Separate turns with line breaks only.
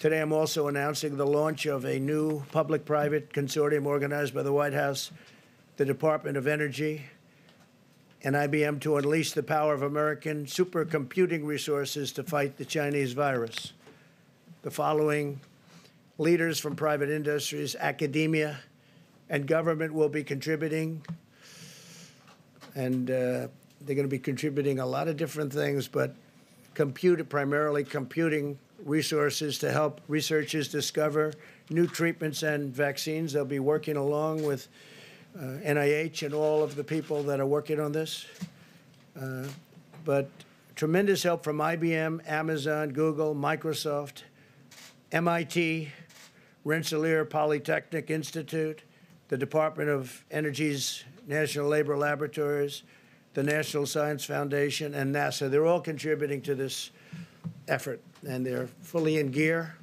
Today, I'm also announcing the launch of a new public private consortium organized by the White House, the Department of Energy, and IBM to unleash the power of American supercomputing resources to fight the Chinese virus. The following leaders from private industries, academia, and government will be contributing. And uh, they're going to be contributing a lot of different things, but compute, primarily computing resources to help researchers discover new treatments and vaccines. They'll be working along with uh, NIH and all of the people that are working on this. Uh, but tremendous help from IBM, Amazon, Google, Microsoft, MIT, Rensselaer Polytechnic Institute, the Department of Energy's National Labor Laboratories, the National Science Foundation, and NASA. They're all contributing to this effort, and they're fully in gear.